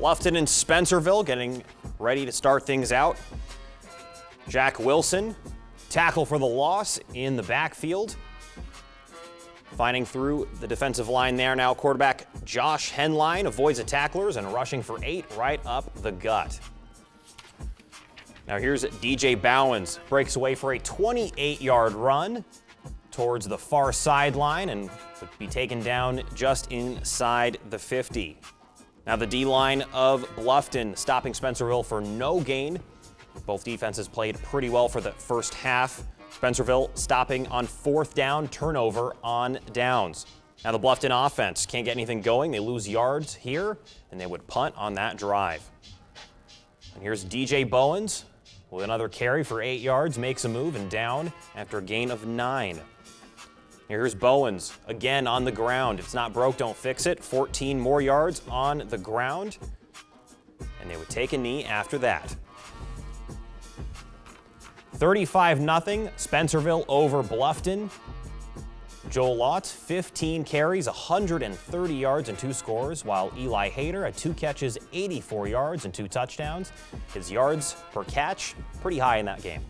Bluffton and Spencerville getting ready to start things out. Jack Wilson, tackle for the loss in the backfield. Finding through the defensive line there now, quarterback Josh Henline avoids the tacklers and rushing for eight right up the gut. Now here's DJ Bowens, breaks away for a 28-yard run towards the far sideline and would be taken down just inside the 50. Now the D-line of Bluffton stopping Spencerville for no gain. Both defenses played pretty well for the first half. Spencerville stopping on fourth down, turnover on downs. Now the Bluffton offense can't get anything going. They lose yards here, and they would punt on that drive. And here's DJ Bowens with another carry for eight yards, makes a move and down after a gain of nine. Here's Bowens again on the ground. If it's not broke, don't fix it. 14 more yards on the ground. And they would take a knee after that. 35 0 Spencerville over Bluffton. Joel Lott, 15 carries, 130 yards and two scores, while Eli Hayter had two catches, 84 yards and two touchdowns. His yards per catch, pretty high in that game.